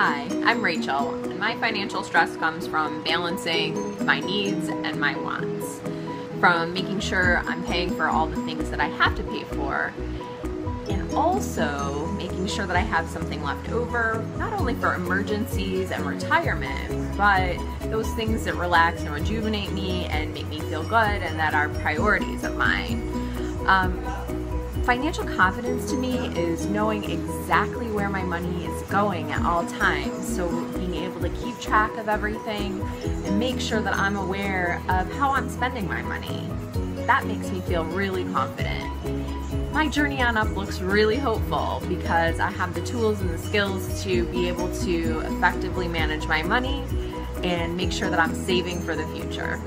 Hi, I'm Rachel, and my financial stress comes from balancing my needs and my wants. From making sure I'm paying for all the things that I have to pay for, and also making sure that I have something left over, not only for emergencies and retirement, but those things that relax and rejuvenate me and make me feel good and that are priorities of mine. Um, financial confidence to me is knowing exactly where my money is going at all times. So being able to keep track of everything and make sure that I'm aware of how I'm spending my money. That makes me feel really confident. My journey onUp looks really hopeful because I have the tools and the skills to be able to effectively manage my money and make sure that I'm saving for the future.